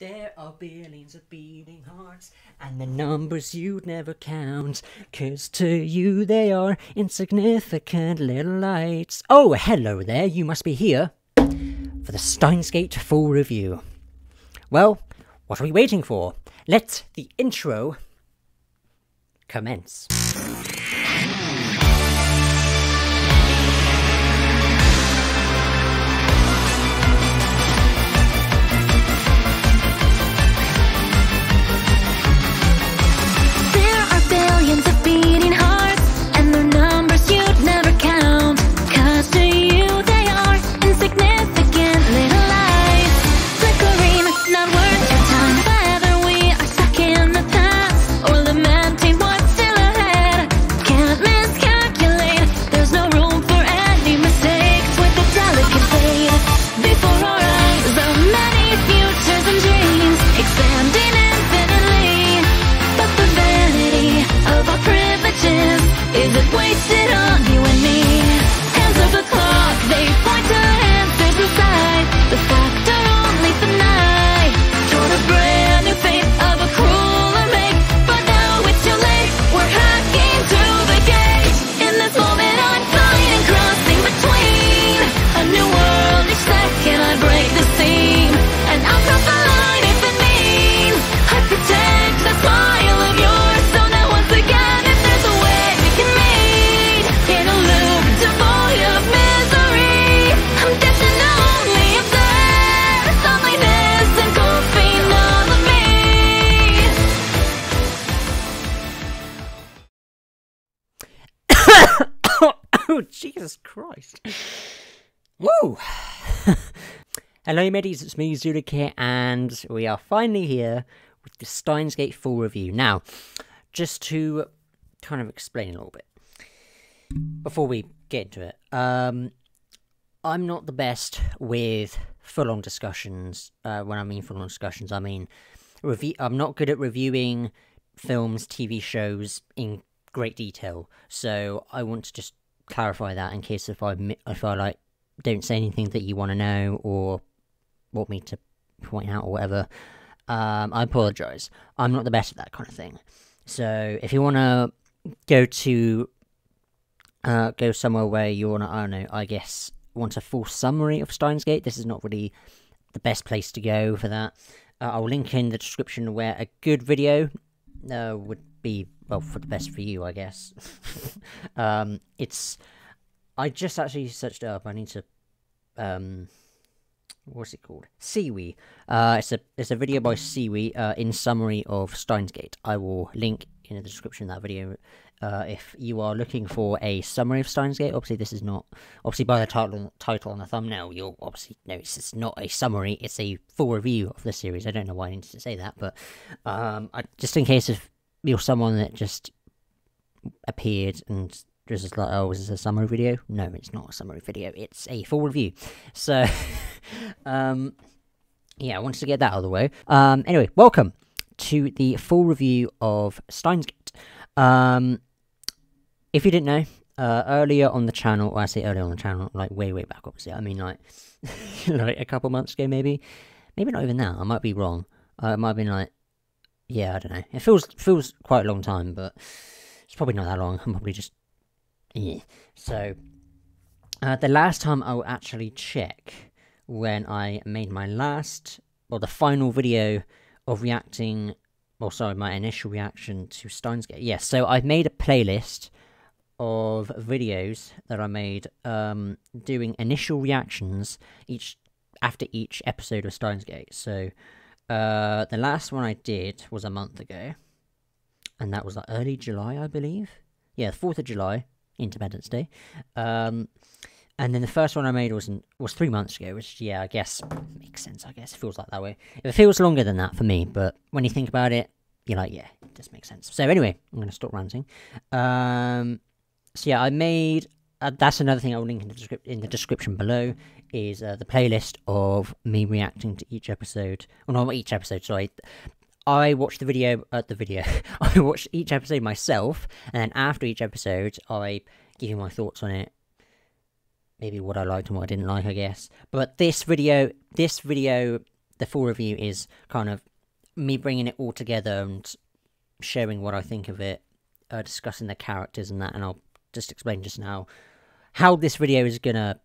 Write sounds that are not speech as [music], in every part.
There are billions of beating hearts, and the numbers you'd never count. Cause to you they are insignificant little lights. Oh, hello there, you must be here for the Steins Gate full review. Well, what are we waiting for? Let the intro commence. Oh, Jesus Christ. Woo! [laughs] Hello, Medis, it's me, Zoolig here, and we are finally here with the Steins Gate full review. Now, just to kind of explain a little bit before we get into it, um, I'm not the best with full on discussions. Uh, when I mean full on discussions, I mean review. I'm not good at reviewing films, TV shows in great detail. So I want to just clarify that in case if I if I like don't say anything that you want to know or want me to point out or whatever. Um, I apologize. I'm not the best at that kind of thing. So if you want to go to uh, go somewhere where you want to, I don't know, I guess want a full summary of Steins Gate, this is not really the best place to go for that. Uh, I'll link in the description where a good video uh, would be well for the best for you, I guess. [laughs] um, it's I just actually searched it up. I need to um, what's it called? Seaweed. Uh, it's a it's a video by Seaweed uh, in summary of Steins Gate. I will link in the description of that video. Uh, if you are looking for a summary of Steins Gate, obviously this is not obviously by the title title on the thumbnail. You'll obviously notice it's not a summary; it's a full review of the series. I don't know why I need to say that, but um, I, just in case if you're someone that just appeared and just like, oh, is this a summary video? No, it's not a summary video. It's a full review. So, [laughs] um, yeah, I wanted to get that out of the way. Um, anyway, welcome to the full review of Steins Gate. Um, if you didn't know, uh, earlier on the channel, I say earlier on the channel, like way, way back, obviously. I mean, like, [laughs] like a couple months ago, maybe. Maybe not even that. I might be wrong. Uh, it might have been like, yeah, I don't know. It feels feels quite a long time, but it's probably not that long. [laughs] I'm probably just yeah. So, uh, the last time I will actually check when I made my last, or the final video of reacting, well, sorry, my initial reaction to Steins Gate. Yes, so I've made a playlist of videos that I made um, doing initial reactions each after each episode of Steins Gate. So, uh, the last one I did was a month ago, and that was like early July, I believe. Yeah, fourth of July, Independence Day. Um, and then the first one I made was was three months ago, which yeah, I guess makes sense. I guess it feels like that way. It feels longer than that for me, but when you think about it, you're like, yeah, it does make sense. So anyway, I'm gonna stop ranting. Um, so yeah, I made. Uh, that's another thing I'll link in the, in the description below is uh, the playlist of me reacting to each episode. Well, not each episode, sorry. I watched the video uh, the video. [laughs] I watched each episode myself, and then after each episode, I give you my thoughts on it. Maybe what I liked and what I didn't like, I guess. But this video, this video the full review is kind of me bringing it all together and sharing what I think of it, uh, discussing the characters and that, and I'll just explain just now how this video is gonna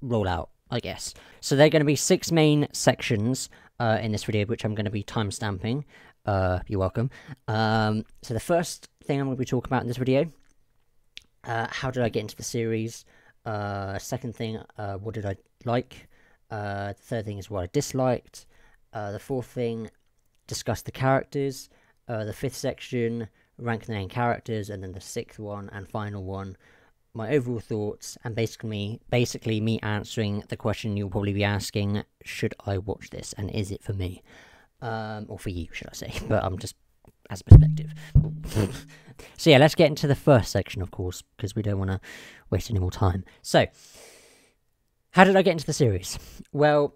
roll out, I guess. So there are going to be six main sections uh, in this video, which I'm going to be timestamping. Uh, you're welcome. Um, so the first thing I'm going to be talking about in this video, uh, how did I get into the series? Uh, second thing, uh, what did I like? Uh, the third thing is what I disliked. Uh, the fourth thing, discuss the characters. Uh, the fifth section, rank the main characters, and then the sixth one and final one, my overall thoughts, and basically, basically me answering the question you'll probably be asking: Should I watch this, and is it for me, um, or for you, should I say? [laughs] But I'm just as a perspective. [laughs] so yeah, let's get into the first section, of course, because we don't want to waste any more time. So, how did I get into the series? Well,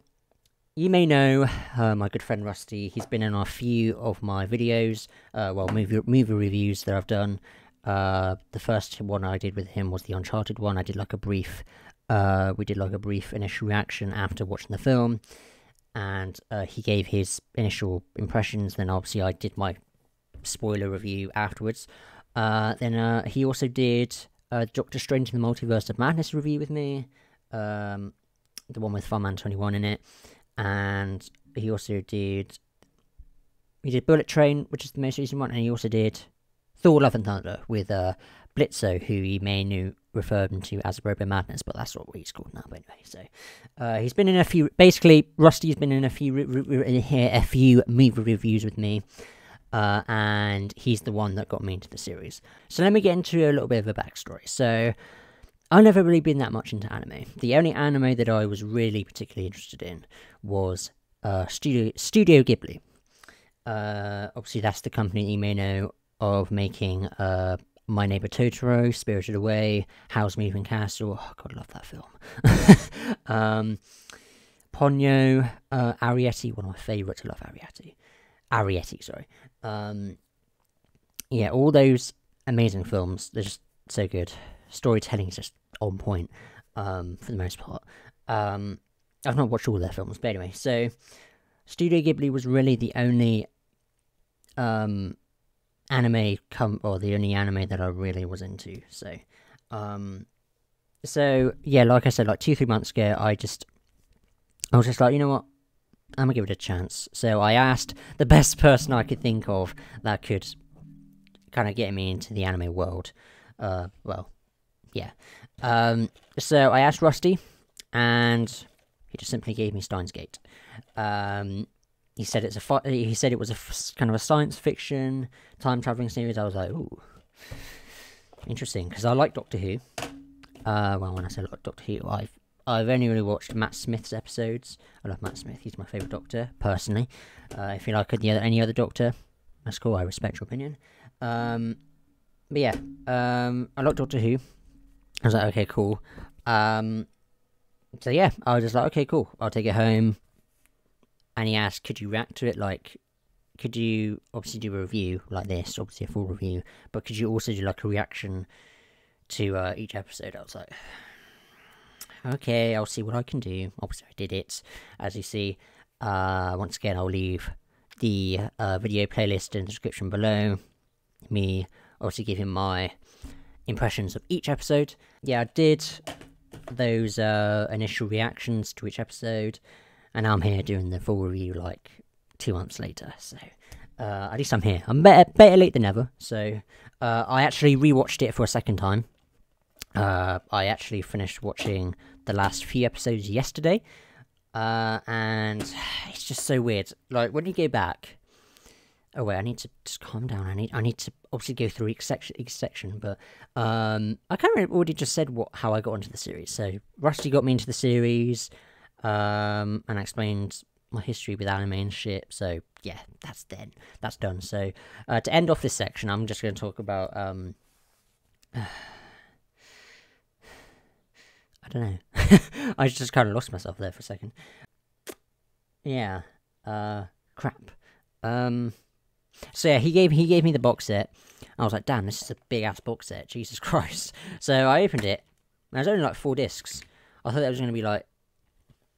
you may know uh, my good friend Rusty. He's been in a few of my videos, uh, well, movie movie reviews that I've done. Uh, the first one I did with him was the Uncharted one. I did like a brief, uh, we did like a brief initial reaction after watching the film, and uh, he gave his initial impressions. Then obviously I did my spoiler review afterwards. Uh, then uh, he also did Doctor Strange in the Multiverse of Madness review with me, um, the one with Funman Twenty One in it, and he also did he did Bullet Train, which is the most recent one, and he also did Thor: Love and Thunder with uh, Blitzo, who you may know referred to as Robo Madness, but that's not what he's called now. But anyway, so uh, he's been in a few. Basically, Rusty's been in a few a few movie reviews with me. Uh, and he's the one that got me into the series. So let me get into a little bit of a backstory. So I've never really been that much into anime. The only anime that I was really particularly interested in was uh, Studio Studio Ghibli. Uh, obviously, that's the company you may know of making uh, My Neighbor Totoro, Spirited Away, Howl's Moving Castle. Oh, God, I love that film. [laughs] um, Ponyo, uh, Arrietty, one of my favourites. I love Arrietty. Arrietty, sorry. Um, yeah, all those amazing films. They're just so good. Storytelling is just on point um, for the most part. Um, I've not watched all their films, but anyway, so Studio Ghibli was really the only um, anime come or the only anime that I really was into. So, um, so yeah, like I said, like two three months ago, I just I was just like, you know what, I'm gonna give it a chance. So I asked the [laughs] best person I could think of that could kind of get me into the anime world. Uh, well, yeah. Um, so I asked Rusty, and he just simply gave me Steins Gate. Um, he said it's a he said it was a kind of a science fiction time traveling series. I was like, ooh, interesting, because I like Doctor Who. Uh, well, when I say like Doctor Who, I've I've only really watched Matt Smith's episodes. I love Matt Smith; he's my favourite Doctor, personally. Uh, if you like any other, any other Doctor, that's cool. I respect your opinion. Um, but yeah, um, I like Doctor Who. I was like, okay, cool. Um, so yeah, I was just like, okay, cool. I'll take it home. And he asked, could you react to it? Like, could you obviously do a review like this, obviously a full review, but could you also do like a reaction to uh, each episode? I was like, okay, I'll see what I can do. Obviously, I did it. As you see, uh, once again, I'll leave the uh, video playlist in the description below. Me obviously giving my impressions of each episode. Yeah, I did those uh, initial reactions to each episode, and I'm here doing the full review like two months later. So uh, at least I'm here. I'm better, better late than never. So uh, I actually rewatched it for a second time. Uh, I actually finished watching the last few episodes yesterday, uh, and it's just so weird. Like when you go back. Oh wait, I need to just calm down. I need I need to obviously go through each section, each section, but um, I kind of already just said what how I got into the series. So Rusty got me into the series, um, and I explained my history with anime and shit. So yeah, that's then that's done. So uh, to end off this section, I'm just going to talk about um, [sighs] I don't know. [laughs] I just kind of lost myself there for a second. Yeah. Uh, crap. Um. So yeah, he gave he gave me the box set. I was like, damn, this is a big ass box set. Jesus [laughs] Christ. So I opened it. And there's only like four discs. I thought there was going to be like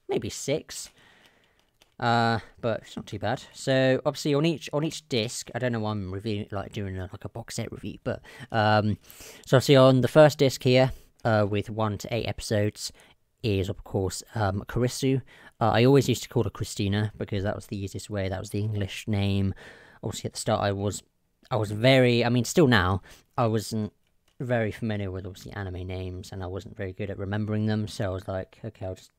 maybe six. Uh, but it's not too bad. So obviously on each on each disc, I don't know why I'm reviewing like doing a, like a box set review, but um, so obviously on the first disc here, uh, with one to eight episodes, is of course um Karisu. Uh, I always used to call her Christina because that was the easiest way. That was the English name. Obviously at the start, I was I was very. I mean, still now, I wasn't very familiar with obviously anime names, and I wasn't very good at remembering them. So I was like, okay, I'll just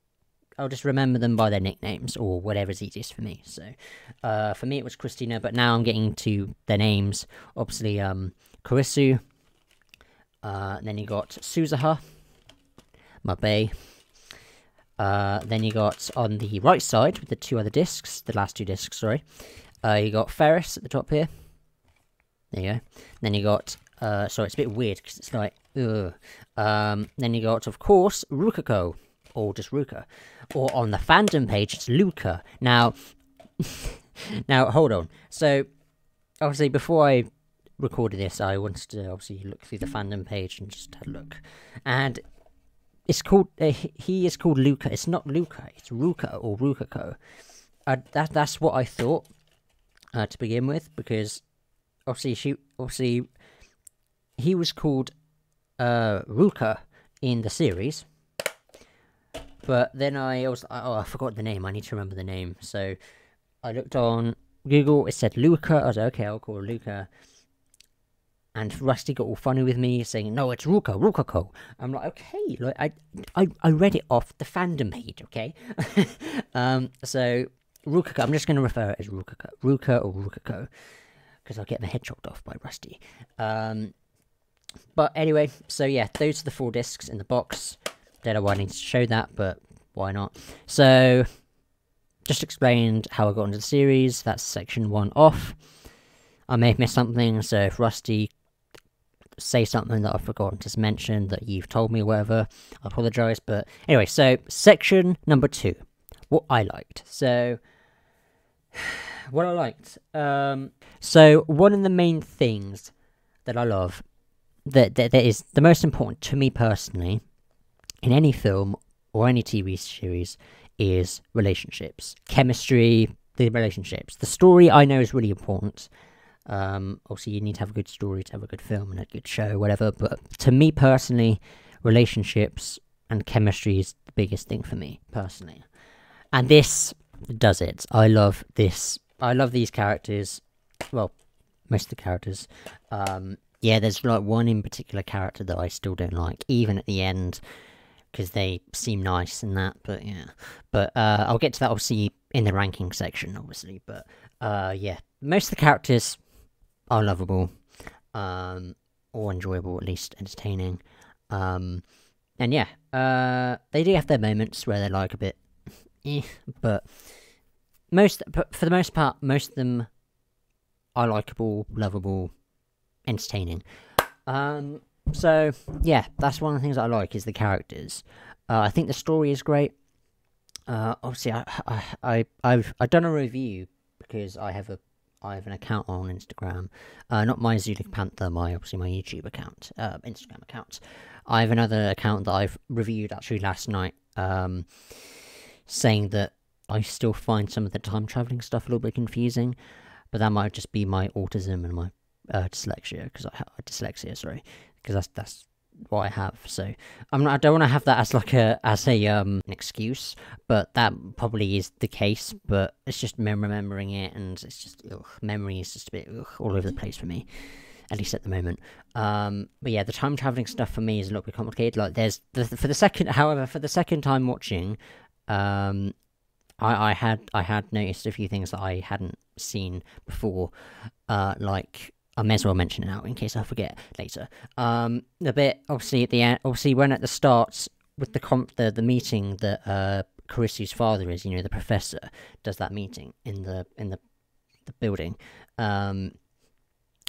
I'll just remember them by their nicknames or whatever's easiest for me. So, uh, for me it was Christina, but now I'm getting to their names. Obviously, um, Karisu. Uh, then you got Suzuha, Mabe. Uh, then you got on the right side with the two other discs, the last two discs, sorry. Uh, you got Ferris at the top here. There you go. Then you got, uh, sorry, it's a bit weird because it's like, ugh. Um, then you got, of course, Rukako, or just Ruka. Or on the fandom page, it's Luca. Now, [laughs] now, hold on. So, obviously, before I recorded this, I wanted to obviously look through the fandom page and just have a look. And it's called, uh, he- is called Luca. It's not Luca, it's Ruka or Rukako. Uh, that, that's what I thought uh, to begin with, because obviously she obviously he was called uh Ruka in the series. But then I was oh I forgot the name. I need to remember the name. So I looked on Google. It said Luca. I was like, okay, I'll call Luca. And Rusty got all funny with me, saying, "No, it's Ruka, Rukako." I'm like, okay, like I, I, I read it off the fandom page, okay. [laughs] um, so Rukako. I'm just going to refer it as Rukako, Ruka or Rukako because I'll get my head chopped off by Rusty. Um, but anyway, so yeah, those are the four discs in the box. Don't know why I need to show that, but why not? So, just explained how I got into the series. That's section one off. I may have missed something, so if Rusty say something that I've forgotten to mention that you've told me whatever, I apologise. But anyway, so section number two, what I liked. So, [sighs] what I liked. Um, so one of the main things that I love, that, that that is the most important to me personally, in any film or any TV series, is relationships, chemistry, the relationships. The story I know is really important. Um, obviously, you need to have a good story to have a good film and a good show, whatever. But to me personally, relationships and chemistry is the biggest thing for me personally. And this does it. I love this. I love these characters. Well, most of the characters. Um, yeah, there's like one in particular character that I still don't like, even at the end, because they seem nice and that. But yeah, but uh, I'll get to that obviously in the ranking section, obviously. But uh, yeah, most of the characters are lovable, um, or enjoyable, at least entertaining. Um, and yeah, uh, they do have their moments where they're like a bit, [laughs] eh, but most, for the most part, most of them are likable, lovable, entertaining. Um, so yeah, that's one of the things I like is the characters. Uh, I think the story is great. Uh, obviously, I, I, I, I've, I've done a review because I have a, I have an account on Instagram. Uh, not my Zoolig Panther, my obviously my YouTube account, uh, Instagram account. I have another account that I've reviewed actually last night, um, saying that I still find some of the time traveling stuff a little bit confusing, but that might just be my autism and my uh, dyslexia because I have dyslexia. Sorry, because that's that's what I have. So I'm not, I don't want to have that as like a as a um an excuse, but that probably is the case. But it's just mem- remembering it, and it's just ugh, memory is just a bit ugh, all over the place for me. At least at the moment. Um, but yeah, the time traveling stuff for me is a little bit complicated. Like, there's the, for the second, however, for the second time watching, um, I, I had I had noticed a few things that I hadn't seen before, uh, like I may as well mention it now in case I forget later. Um, bit obviously at the end, obviously when at the start with the comp the the meeting that uh father is, you know, the professor does that meeting in the in the the building. Um,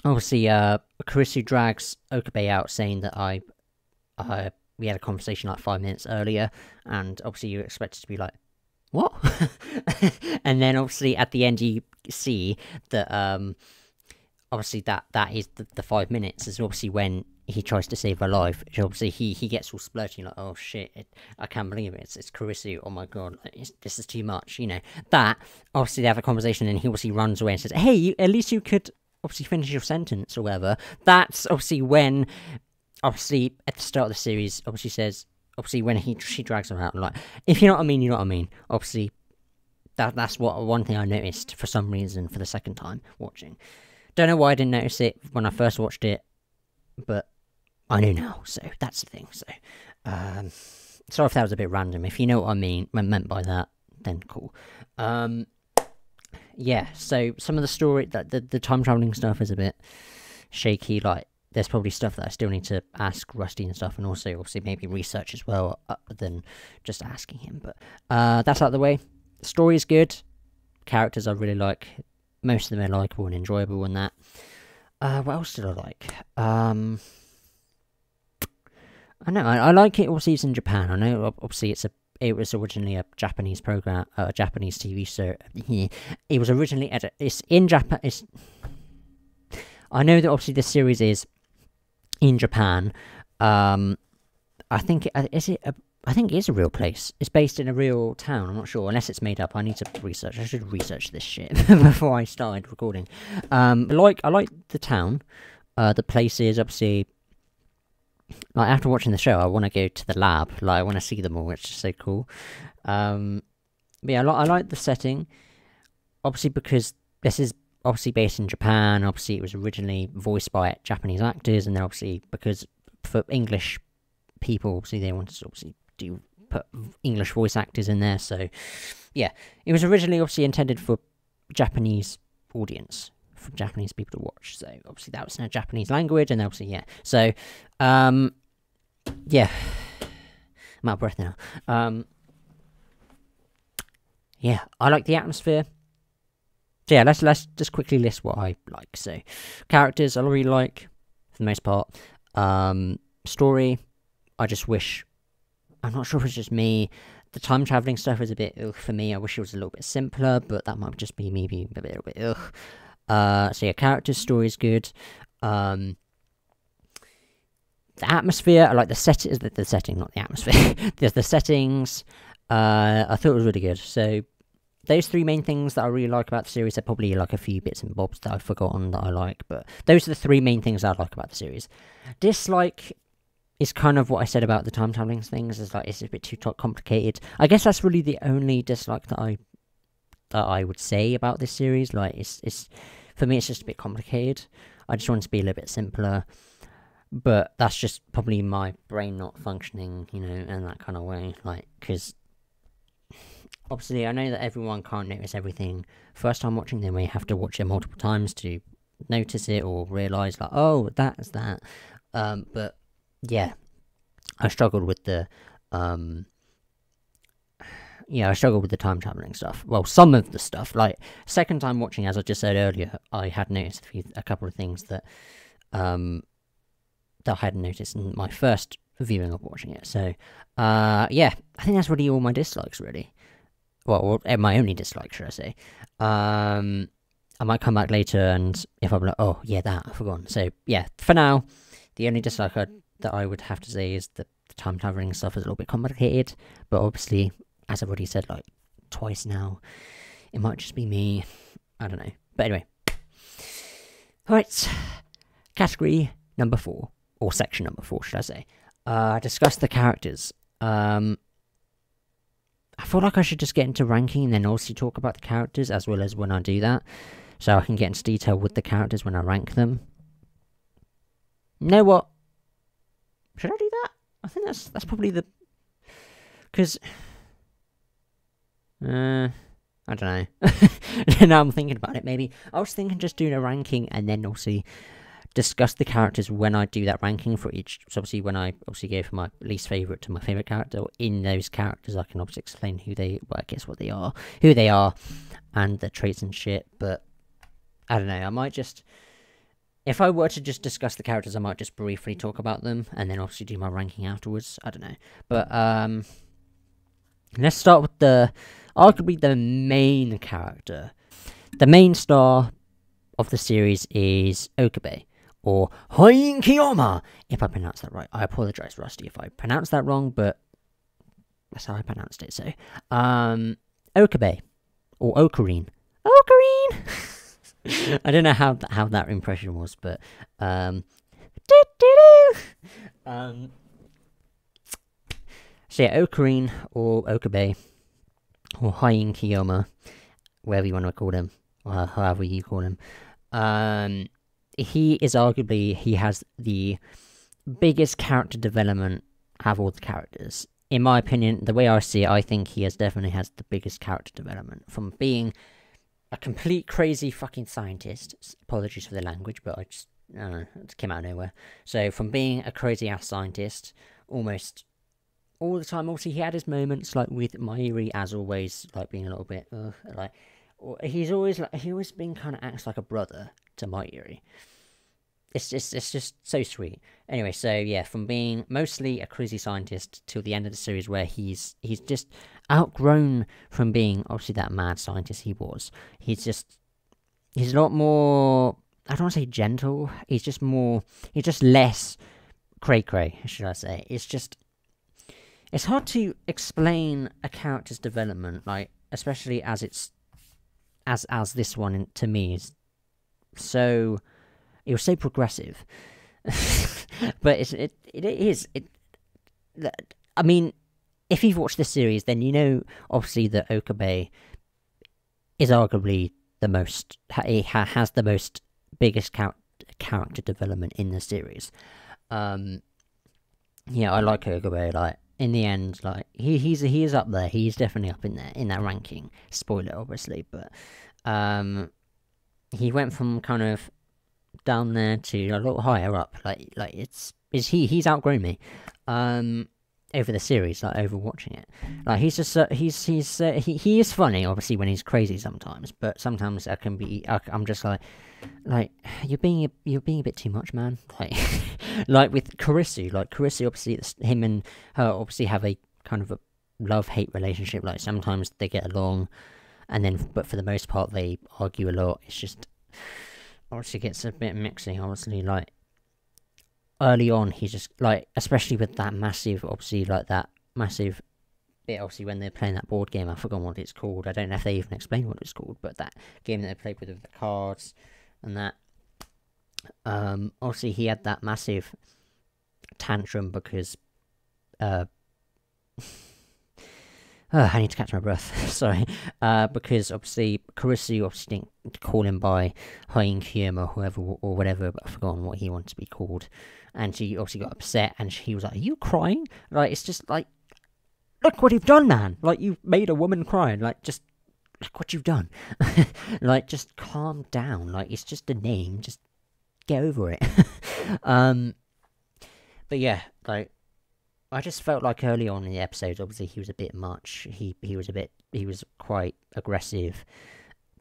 obviously, uh, Karisu drags Okabe out saying that I, uh, we had a conversation like five minutes earlier, and obviously you expect it to be like, what? [laughs] and then obviously at the end you see that um obviously that that is the, the five minutes is obviously when he tries to save her life. Obviously, he he gets all splurgy like, "Oh shit, it, I can't believe it! It's, it's. Oh my god, this is too much." You know that. Obviously, they have a conversation, and he obviously runs away and says, "Hey, you, at least you could obviously finish your sentence or whatever." That's obviously when, obviously at the start of the series, obviously says, obviously when he she drags her out, like, if you know what I mean, you know what I mean. Obviously, that that's what one thing I noticed for some reason for the second time watching. Don't know why I didn't notice it when I first watched it, but I know now, so that's the thing. So, um, sorry if that was a bit random. If you know what I mean, meant by that, then cool. Um, yeah. So some of the story, that the, the time traveling stuff is a bit shaky. Like, there's probably stuff that I still need to ask Rusty and stuff, and also obviously maybe research as well, uh, than just asking him. But uh, that's out of the way. Story is good. Characters I really like. Most of them are likable and enjoyable, and that. Uh, what else did I like? Um, I know I, I like it. Obviously, it's in Japan. I know. Obviously, it's a. It was originally a Japanese program, uh, a Japanese TV show. [laughs] it was originally at. It's in Japan. It's. I know that obviously this series is in Japan. Um, I think uh, is it a. I think it is a real place. It's based in a real town. I'm not sure, unless it's made up. I need to research. I should research this shit [laughs] before I started recording. Um, like I like the town. Uh, the place is obviously like after watching the show, I want to go to the lab. Like I want to see them all. It's just so cool. Um, but yeah, I, li- I like the setting. Obviously, because this is obviously based in Japan. Obviously, it was originally voiced by Japanese actors, and then obviously because for English people, obviously they wanted to obviously do put English voice actors in there. So yeah, it was originally obviously intended for Japanese audience for Japanese people to watch. So obviously that was in a Japanese language, and obviously yeah. So um, yeah, I'm out of breath now. Um, yeah, I like the atmosphere. So yeah, let's let's just quickly list what I like. So characters I really like for the most part. Um, story, I just wish. I'm not sure if it's just me. The time traveling stuff is a bit ugh for me. I wish it was a little bit simpler, but that might just be me being a little bit ugh. Uh, so yeah, character story is good. Um, the atmosphere, I like the set is the, the setting, not the atmosphere. [laughs] There's the settings. Uh, I thought it was really good. So those three main things that I really like about the series. There are probably like a few bits and bobs that I've forgotten that I like, but those are the three main things I like about the series. Dislike is kind of what I said about the time traveling things. Is like it's a bit too complicated. I guess that's really the only dislike that I that I would say about this series. Like it's it's for me, it's just a bit complicated. I just want to be a little bit simpler. But that's just probably my brain not functioning, you know, in that kind of way. Like, because obviously I know that everyone can't notice everything first time watching. They may have to watch it multiple times to notice it or realize, like, oh, that's that. Um, but yeah, I struggled with the um, yeah, I struggled with the time traveling stuff. Well, some of the stuff, like second time watching, as I just said earlier, I had noticed a, few, a couple of things that um that I hadn't noticed in my first viewing of watching it. So, uh, yeah, I think that's really all my dislikes, really. Well, well my only dislike, should I say? Um, I might come back later, and if I'm like, oh yeah, that I've forgotten. So yeah, for now, the only dislike I, that I would have to say is that the time traveling stuff is a little bit complicated, but obviously as I've already said like twice now, it might just be me. I don't know. But anyway. Alright. Category number four. Or section number four, should I say. Uh, discuss the characters. Um, I feel like I should just get into ranking and then also talk about the characters as well as when I do that. So I can get into detail with the characters when I rank them. You know what? Should I do that? I think that's that's probably the because uh, I don't know. [laughs] now I'm thinking about it. Maybe I was thinking just doing a ranking and then obviously discuss the characters when I do that ranking for each. So obviously, when I obviously go from my least favorite to my favorite character, in those characters, I can obviously explain who they, well, I guess what they are, who they are, and their traits and shit. But I don't know. I might just. If I were to just discuss the characters, I might just briefly talk about them and then obviously do my ranking afterwards. I don't know. But um let's start with the arguably the main character. The main star of the series is Okabe, or Hein Kiyoma, if I pronounce that right. I apologize, Rusty, if I pronounced that wrong, but that's how I pronounced it. So, um, Okabe or Ocarine, Ocarine. [laughs] [laughs] I don't know how how that impression was, but um, doo-doo-doo. [laughs] um, so yeah, Ocarine or Okabe or Hein Kiyoma, you want to call him, or however you call him. Um, he is arguably he has the biggest character development of all the characters. In my opinion, the way I see it, I think he has definitely has the biggest character development from being a complete crazy fucking scientist. Apologies for the language, but I just it came out of nowhere. So from being a crazy ass scientist, almost all the time. Also, he had his moments like with Mayuri, as always, like being a little bit like. He's always like he always been kind of acts like a brother to Mayuri. It's just it's just so sweet. Anyway, so yeah, from being mostly a crazy scientist till the end of the series, where he's he's just outgrown from being obviously that mad scientist he was. He's just he's a lot more. I don't want to say gentle. He's just more. He's just less cray cray, should I say? It's just it's hard to explain a character's development, like especially as it's as as this one to me is so it was so progressive, [laughs] but it's, it it is it. I mean, if you've watched this series, then you know obviously that Okabe is arguably the most he ha- has the most biggest char- character development in the series. Um, yeah, I like Okabe. Like in the end, like he he's he is up there. He's definitely up in there in that ranking. Spoiler, obviously, but um, he went from kind of down there to a little higher up. Like like it's is he he's outgrown me. Um, over the series, like over watching it, like he's just uh, he's he's uh, he he is funny, obviously when he's crazy sometimes, but sometimes I can be I, I'm just like like you're being a, you're being a bit too much, man. [laughs] Like like with Karisu, like Karisu, obviously him and her obviously have a kind of a love hate relationship. Like sometimes they get along, and then but for the most part they argue a lot. It's just obviously gets a bit mixing. Obviously, like early on, he's just like especially with that massive, obviously like that massive. Bit obviously when they're playing that board game, I forgot what it's called. I don't know if they even explain what it's called, but that game that they played with the cards and that um obviously he had that massive tantrum because uh [laughs] uh, I need to catch my breath. [laughs] Sorry. Uh, because obviously Karisu obviously didn't call him by Hein Kyum or whoever or whatever, but I've forgotten what he wanted to be called. And she obviously got upset and she was like, Are you crying? Like it's just like Look what you've done, man. Like you've made a woman cry. Like just look what you've done. [laughs] like just calm down. Like it's just a name. Just get over it. [laughs] um, but yeah, like I just felt like early on in the episodes, obviously he was a bit much. He he was a bit he was quite aggressive,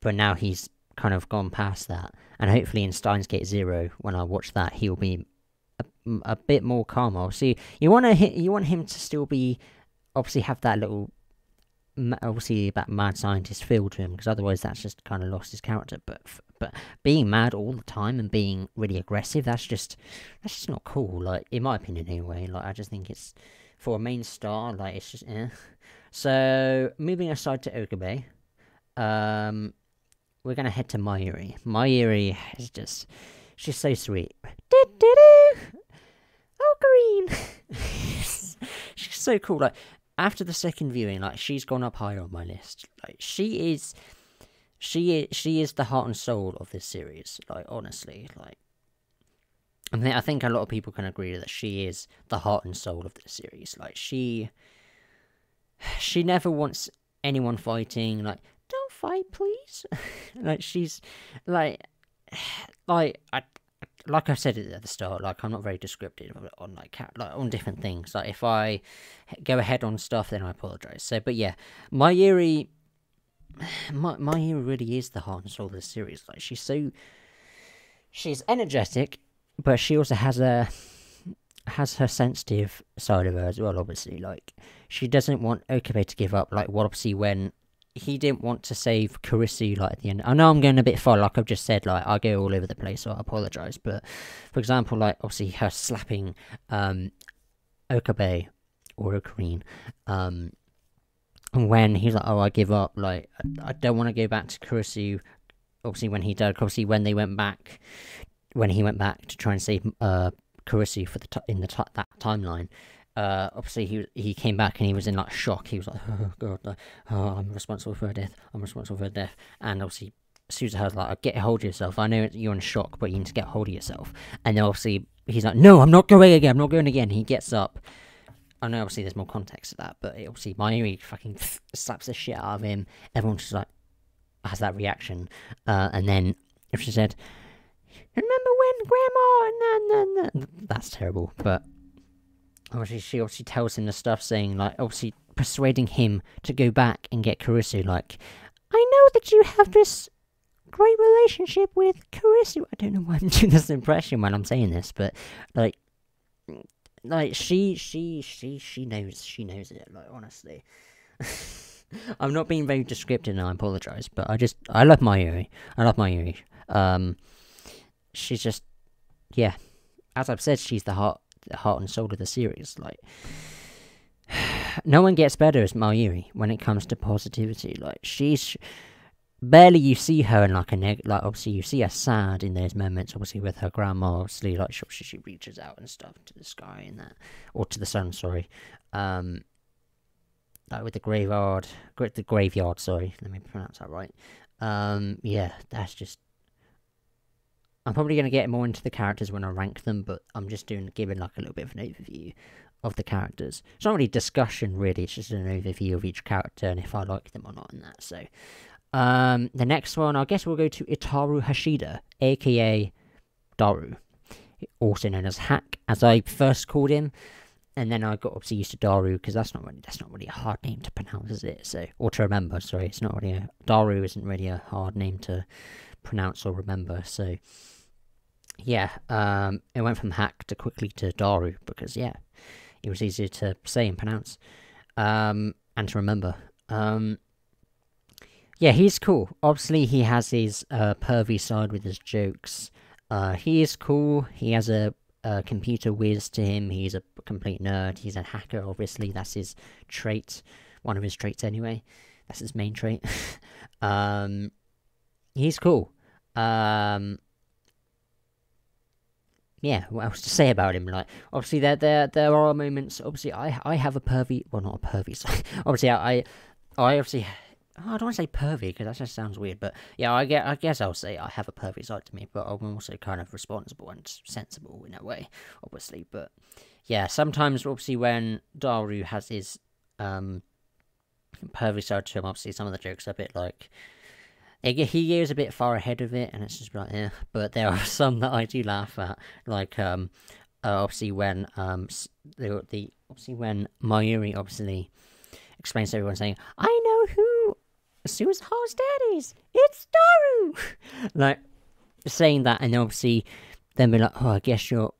but now he's kind of gone past that. And hopefully in Steins Gate Zero, when I watch that, he'll be a, a bit more calm. Obviously, you want to you want him to still be obviously have that little obviously that mad scientist feel to him because otherwise that's just kind of lost his character. But but being mad all the time and being really aggressive that's just that's just not cool like in my opinion anyway. Like i just think it's for a main star like it's just eh. so moving aside to okabe um we're gonna head to mayuri mayuri is just she's so sweet. Oh green. [laughs] She's so cool like after the second viewing, like she's gone up higher on my list. Like she is, she is, she is the heart and soul of this series. Like honestly, like I think I think a lot of people can agree that she is the heart and soul of this series. Like she, she never wants anyone fighting. Like don't fight, please. [laughs] like she's like, [sighs] like I like I said at the start, like I'm not very descriptive on like like on different things. Like if I go ahead on stuff, then I apologize. So, but yeah, Mayuri, my Mayuri [sighs] really is the heart and soul of the series. Like she's so, she's energetic, but she also has a has her sensitive side of her as well. Obviously, like she doesn't want Okabe to give up. Like what obviously when he didn't want to save Kurisu like at the end. I know I'm going a bit far, like I've just said, like I go all over the place, so I apologise. But for example, like obviously her slapping um Okabe or Okarine, um when he's like, Oh, I give up, like I, don't want to go back to Kurisu obviously when he died, obviously when they went back when he went back to try and save uh Kurisu for the t- in the t- that timeline, uh, obviously he he came back and he was in like shock. He was like, "Oh God, oh, I'm responsible for her death. I'm responsible for her death." And obviously, Suzuha's like, "Get a hold of yourself. I know you're in shock, but you need to get a hold of yourself." And then obviously he's like, "No, I'm not going again. I'm not going again." He gets up. I know obviously there's more context to that, but obviously Mayuri fucking [laughs] slaps the shit out of him. Everyone's just like has that reaction, uh, and then if she said, "Remember when Grandma?" That's terrible, but obviously she obviously tells him the stuff saying like obviously persuading him to go back and get Karisu like I know that you have this great relationship with Karisu I don't know why I'm [laughs] doing this impression when I'm saying this, but like like she she she she knows she knows it, like honestly. [laughs] I'm not being very descriptive and I apologise, but I just I love Mayuri. I love Mayuri. Um she's just yeah. As I've said, she's the heart the heart and soul of the series. Like, [sighs] no one gets better as Mayuri when it comes to positivity. Like, she's barely you see her in like a neg. Like, obviously, you see her sad in those moments. Obviously, with her grandma, obviously, like she, she reaches out and stuff to the sky and that, or to the sun. Sorry. Um, like with the graveyard, the graveyard. Sorry, let me pronounce that right. Um, yeah, that's just I'm probably going to get more into the characters when I rank them, but I'm just doing giving like a little bit of an overview of the characters. It's not really discussion, really. It's just an overview of each character and if I like them or not, and that. So, um, the next one, I guess we'll go to Itaru Hashida, aka Daru, also known as Hack, as I first called him. And then I got obviously used to Daru because that's not really that's not really a hard name to pronounce, is it? So or to remember. Sorry, it's not really a Daru isn't really a hard name to pronounce or remember. So yeah, um, it went from hack to quickly to Daru because yeah, it was easier to say and pronounce, um, and to remember. Um, yeah, he's cool. Obviously, he has his uh, pervy side with his jokes. Uh, he is cool. He has a, a computer whiz to him. He's a complete nerd. He's a hacker. Obviously, that's his trait. One of his traits, anyway. That's his main trait. [laughs] um, he's cool. Um, yeah, what else to say about him? Like, obviously, there there there are moments. Obviously, I I have a pervy. Well, not a pervy. [laughs] Obviously, I I obviously. Oh, I don't want to say pervy because that just sounds weird, but yeah, I get. I guess I'll say I have a pervy side to me, but I'm also kind of responsible and sensible in a way, obviously. But yeah, sometimes obviously when Daru has his um pervy side to him, obviously some of the jokes are a bit like he goes a bit far ahead of it, and it's just like, yeah. But there are [laughs] some that I do laugh at, like um, uh, obviously when um the the obviously when Mayuri obviously explains to everyone saying, "I know who Suzuha's dad is. It's Daru." [laughs] like saying that, and obviously then be like, "Oh, I guess you're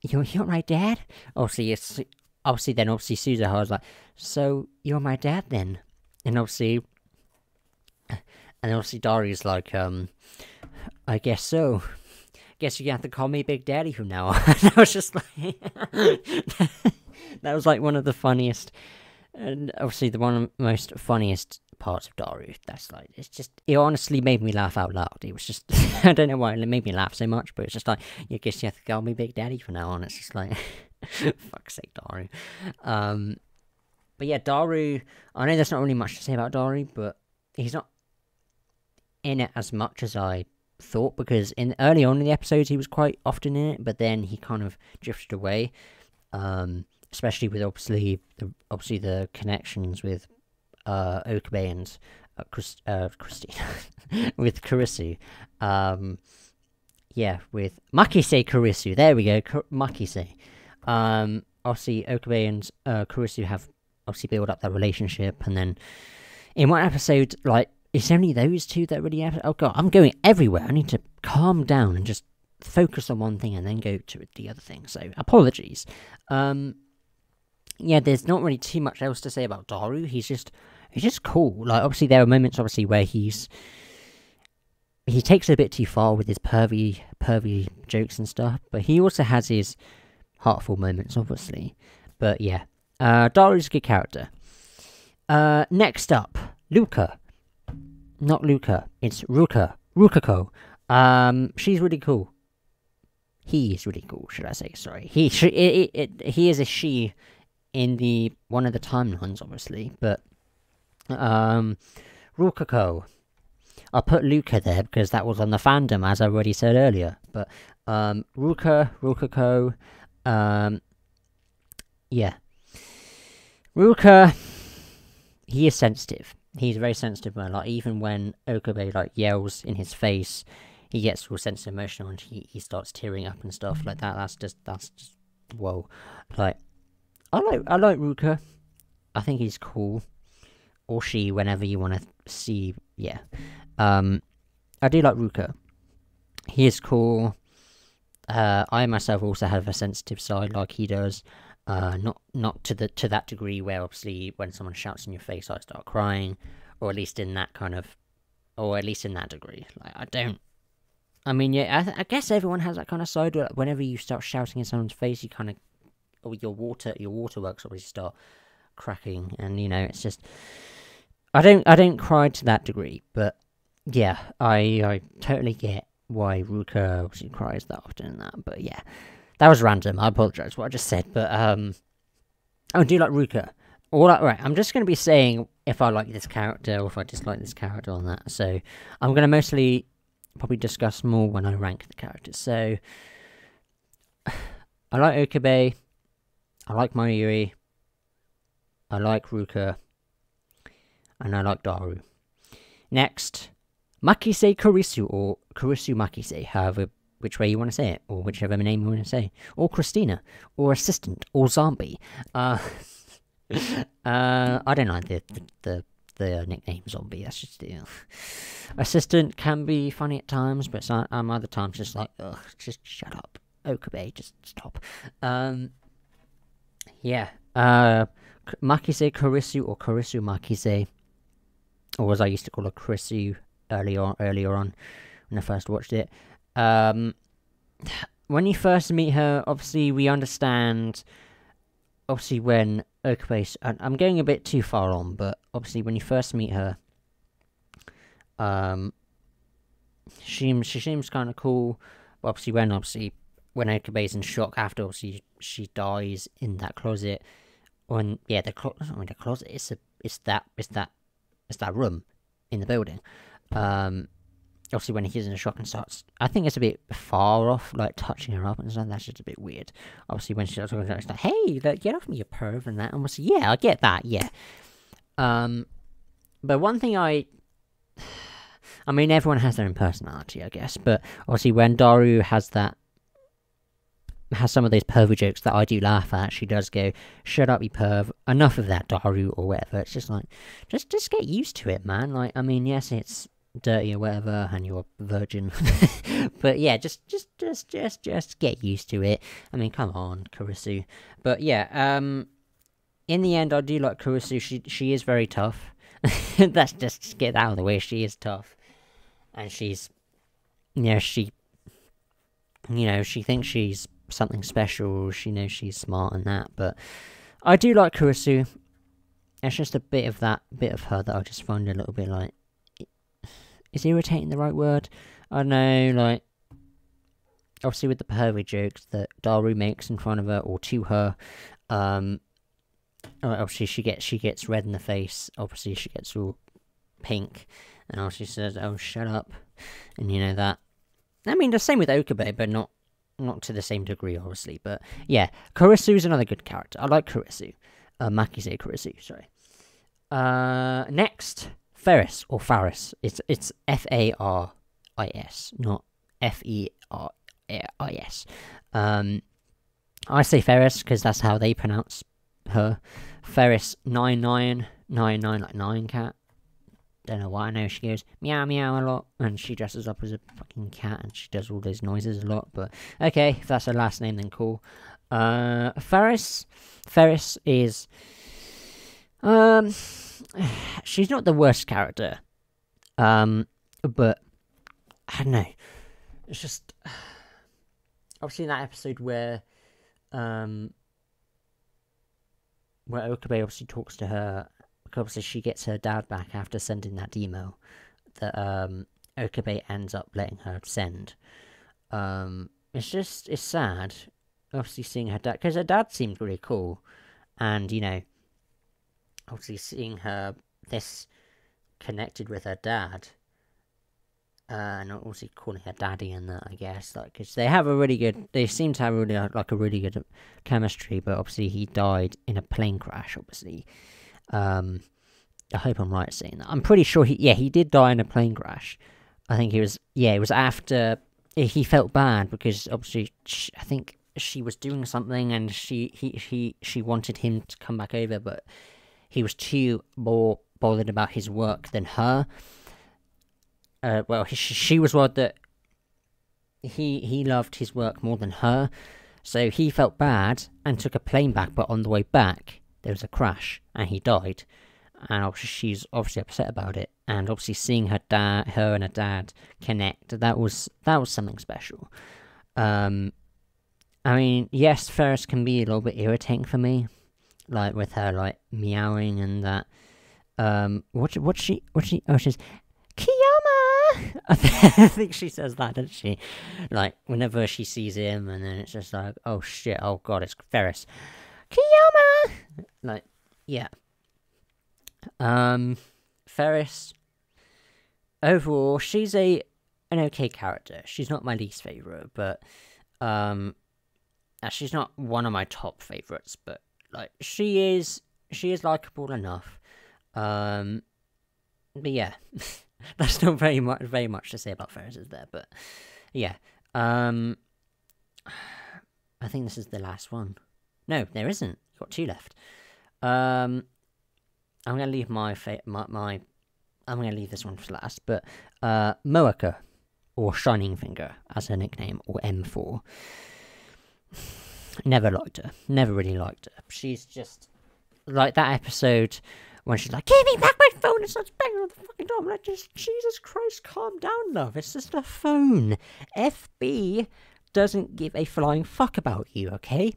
you're you're my dad." Obviously, it's obviously then obviously Suzuha's like, "So you're my dad then?" And obviously and obviously Daru's like, um, I guess so. Guess you have to call me Big Daddy from now on. [laughs] I was just like, [laughs] that was like one of the funniest, and obviously the one of the most funniest parts of Daru. That's like, it's just, it honestly made me laugh out loud. It was just, [laughs] I don't know why it made me laugh so much, but it's just like, you guess you have to call me Big Daddy from now on. It's just like, fuck's sake, Daru. Um, but yeah, Daru, I know there's not really much to say about Daru, but he's not in it as much as I thought because in early on in the episodes he was quite often in it, but then he kind of drifted away. Um, especially with obviously the obviously the connections with uh, Okabe and uh, uh, Christina [laughs] with Kurisu. Um, yeah, with Makise Kurisu. There we go, Kur- Makise. Um, obviously Okabe and uh, Kurisu have obviously built up that relationship, and then in one episode, like it's only those two that really have. Oh god, I'm going everywhere. I need to calm down and just focus on one thing and then go to the other thing. So apologies. Um, yeah, there's not really too much else to say about Daru. He's just it's just cool. Like obviously there are moments obviously where he's he takes it a bit too far with his pervy pervy jokes and stuff, but he also has his heartful moments, obviously. But yeah, uh, Daru's a good character. Uh, next up, Luca. Not Luca, it's Ruka. Rukako. Um, she's really cool. He is really cool, should I say? Sorry, he she, it, it, it, he is a she in the one of the timelines, obviously, but um, Rukako. I put Luca there because that was on the fandom, as I already said earlier. But um, Ruka, Rukako, um, yeah, Ruka. He is sensitive. He's very sensitive man. Like even when Okabe like yells in his face, he gets real sensitive, emotional, and he, he starts tearing up and stuff like that. That's just that's just whoa. Like I like I like Ruka. I think he's cool. Or she, whenever you want to see, yeah. Um, I do like Ruka. He is cool. Uh, I myself also have a sensitive side, like he does. Uh, not not to the to that degree where obviously when someone shouts in your face, I start crying, or at least in that kind of, or at least in that degree. Like I don't. I mean, yeah, I, I guess everyone has that kind of side. Where whenever you start shouting in someone's face, you kind of, or your water, your waterworks obviously start cracking, and you know, it's just. I don't, I don't cry to that degree, but yeah, I, I totally get why Ruka obviously cries that often and that, but yeah, that was random. I apologize what I just said, but um, I do like Ruka. All right, right, I'm just going to be saying if I like this character or if I dislike this character on that. So I'm going to mostly probably discuss more when I rank the characters. So [sighs] I like Okabe. I like Mayuri. I like Ruka. And I like Daru. Next, Makise Kurisu or Kurisu Makise, however which way you want to say it, or whichever name you want to say, or Christina, or Assistant, or Zombie. Uh, [laughs] uh, I don't like the, the, the, the nickname Zombie, that's just the... Assistant can be funny at times, but some um, other times just like, ugh, just shut up. Okabe, just stop. Um, yeah, uh, Makise Kurisu, or Kurisu Makise, or as I used to call her, Kurisu, earlier earlier on, when I first watched it. Um, when you first meet her, obviously we understand. Obviously, when Okabe, I'm going a bit too far on, but obviously when you first meet her, um, she she seems kind of cool. But obviously, when obviously when Okabe's in shock after obviously she dies in that closet, when yeah the closet, I mean the closet, it's a it's that it's that it's that room in the building. Um, obviously when he's in the shock and starts I think it's a bit far off, like touching her up and stuff, that's just a bit weird. Obviously when she starts talking it's like, Hey, like, get off me, you perv and that and we'll say, Yeah, I get that, yeah. Um but one thing I [sighs] I mean everyone has their own personality, I guess, but obviously when Daru has that has some of those pervy jokes that I do laugh at, she does go, Shut up, you perv, enough of that, Daru, or whatever. It's just like just just get used to it, man. Like I mean, yes, it's dirty or whatever and you're a virgin. [laughs] But yeah just just just just just get used to it. I mean come on kurisu but yeah um in the end i do like kurisu she she is very tough. [laughs] That's just get out of the way. She is tough. And she's you know she you know she thinks she's something special. She knows she's smart and that. But i do like kurisu it's just a bit of that bit of her that i just find a little bit like is irritating the right word? I know, like obviously with the pervy jokes that Daru makes in front of her or to her, um obviously she gets she gets red in the face, obviously she gets all pink, and obviously says, Oh shut up and you know that. I mean the same with Okabe, but not not to the same degree obviously, but yeah, Kurisu's another good character. I like Kurisu. Uh Makise Kurisu, sorry. Uh next Ferris or Faris. It's it's F A R I S, not F E R I S. Um, I say Ferris because that's how they pronounce her. Ferris nine nine nine nine like nine cat. Don't know why. I know she goes meow meow a lot, and she dresses up as a fucking cat, and she does all those noises a lot. But okay, if that's her last name, then cool. Uh, Ferris, Ferris is um [sighs] she's not the worst character. Um, but I don't know. It's just [sighs] obviously in that episode where um where Okabe obviously talks to her because obviously she gets her dad back after sending that email that um Okabe ends up letting her send. Um it's just it's sad obviously seeing her dad because her dad seemed really cool and you know obviously seeing her this connected with her dad uh, and obviously calling her daddy and that, I guess, like, because they have a really good, they seem to have really uh, like a really good chemistry. But obviously, he died in a plane crash. Obviously, um, I hope I'm right saying that. I'm pretty sure he, yeah, he did die in a plane crash. I think he was, yeah, it was after he felt bad because obviously, sh I think she was doing something and she he he she wanted him to come back over, but he was too more bothered about his work than her uh, well, he, she was worried that he he loved his work more than her, so he felt bad and took a plane back. But on the way back, there was a crash and he died. And she's obviously upset about it. And obviously, seeing her dad, her and her dad connect, that was that was something special. Um, I mean, yes, Ferris can be a little bit irritating for me, like with her like meowing and that. Um, what what she what she oh she's Kyouma! [laughs] I think she says that, doesn't she? Like, whenever she sees him, and then it's just like, oh shit, oh god, it's Ferris. Kyouma! Like, yeah. Um, Ferris, overall, she's a an okay character. She's not my least favorite, but um, she's not one of my top favorites. But like, she is she is likable enough. Um, but yeah. [laughs] That's not very much very much to say about Ferris is there, but yeah. Um [sighs] I think this is the last one. No, there isn't. You've got two left. Um I'm gonna leave my fa- my, my I'm gonna leave this one for last, but uh Moeka or Shining Finger as her nickname, or M4. Never liked her. Never really liked her. She's just like that episode when she's like, "Give me back my phone!" and starts banging on the fucking door. I'm like, "Just Jesus Christ, calm down, love. It's just a phone. FB doesn't give a flying fuck about you, okay?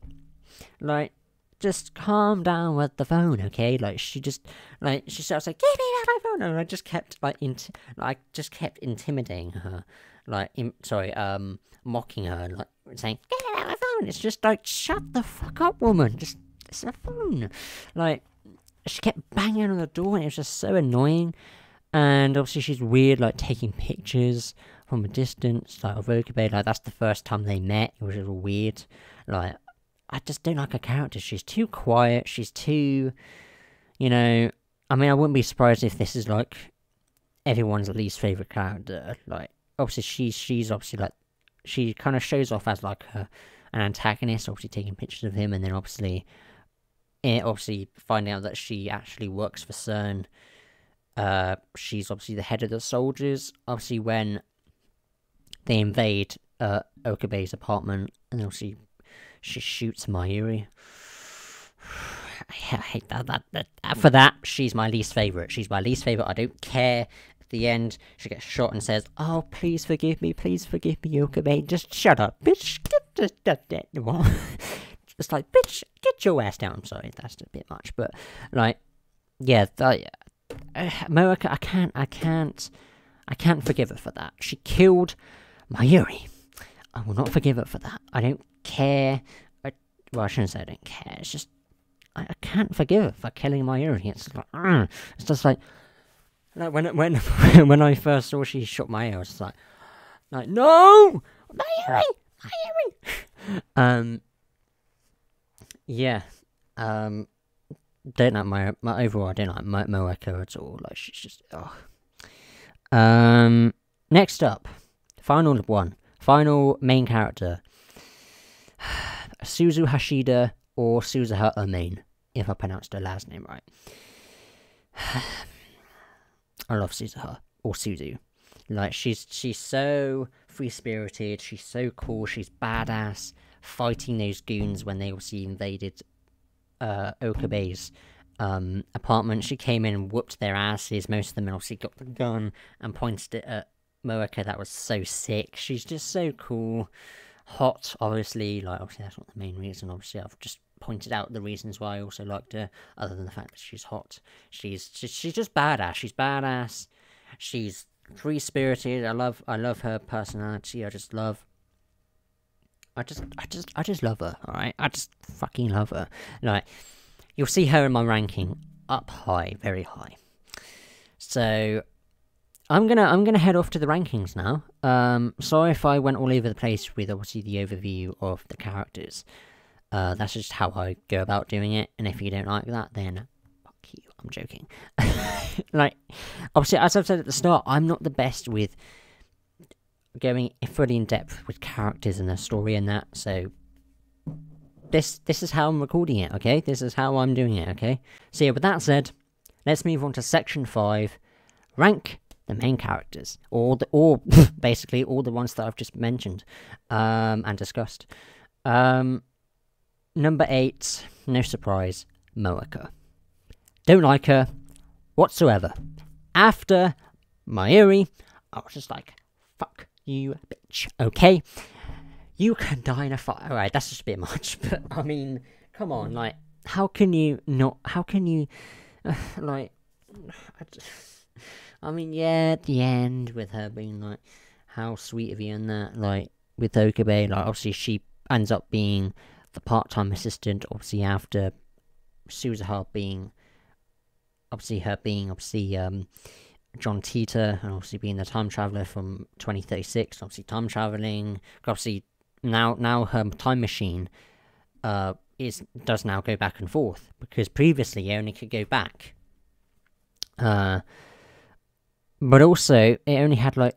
Like, just calm down with the phone, okay? Like she just like she starts like, "Give me back my phone!" and I just kept like int- like just kept intimidating her, like Im- sorry, um, mocking her, like saying, "Give me back my phone!" It's just like, shut the fuck up, woman. Just it's a phone, like she kept banging on the door and it was just so annoying. And obviously she's weird, like taking pictures from a distance, like of Okabe. Like that's the first time they met. It was a little weird. Like I just don't like her character. She's too quiet. She's too, you know. I mean, I wouldn't be surprised if this is like everyone's least favorite character. Like obviously she's she's obviously like she kind of shows off as like a, an antagonist, obviously taking pictures of him, and then obviously it obviously finding out that she actually works for SERN. Uh, she's obviously the head of the soldiers. Obviously, when they invade uh, Okabe's apartment, and obviously she shoots Mayuri. [sighs] I hate that, that, that. For that, she's my least favorite. She's my least favorite. I don't care. The end, she gets shot and says, "Oh, please forgive me. Please forgive me, Okabe. Just shut up, bitch. [laughs] Just. It's like, bitch, get your ass down. I'm sorry, that's a bit much, but like, yeah, uh, Moeka, I can't, I can't, I can't forgive her for that. She killed Mayuri. I will not forgive her for that. I don't care. I, well, I shouldn't say I don't care. It's just I, I can't forgive her for killing Mayuri. It's like, uh, it's just like, like when when [laughs] when I first saw she shot Mayuri, I was like, like no, Mayuri, Mayuri. [laughs] um, yeah. Um, don't like my my overall. I don't like my Moeka at all. Like she's just oh. Um, next up, final one, final main character, [sighs] Suzu Hashida or Suzuha Amane, if I pronounced her last name right. [sighs] [sighs] I love Suzuha or Suzu. Like she's she's so free spirited. She's so cool. She's badass fighting those goons when they obviously invaded uh, Okabe's um, apartment. She came in and whooped their asses. Most of them obviously got the gun and pointed it at Moeka. That was so sick. She's just so cool. Hot, obviously. Like, obviously, that's not the main reason. Obviously, I've just pointed out the reasons why I also liked her, other than the fact that she's hot. She's she's just badass. She's badass. She's free spirited. I love I love her personality. I just love I just I just I just love her, alright? I just fucking love her. Like you'll see her in my ranking up high, very high. So I'm gonna I'm gonna head off to the rankings now. Um sorry if I went all over the place with obviously the overview of the characters. Uh that's just how I go about doing it, and if you don't like that then fuck you. I'm joking. [laughs] like obviously as I've said at the start, I'm not the best with going fully in depth with characters and their story and that, so this this is how I'm recording it, okay? This is how I'm doing it, okay? So yeah, with that said, let's move on to section five. Rank the main characters. Or the or [laughs] basically all the ones that I've just mentioned um and discussed. Um number eight, no surprise, Moeka. Don't like her whatsoever. After Mayuri, I was just like, fuck you, bitch. Okay? You can die in a fire. Alright, that's just a bit much, [laughs] but I mean, come on, like, how can you not. How can you. Uh, [sighs] like. I, [sighs] just, I mean, yeah, at the end, with her being like, how sweet of you and that, like, with Okabe, like, obviously she ends up being the part time assistant, obviously, after Suzuha being. Obviously, her being, obviously, um, John Titor, and obviously being the time traveler from 2036, obviously time traveling, obviously now now her time machine uh is does now go back and forth because previously you only could go back. Uh, but also it only had like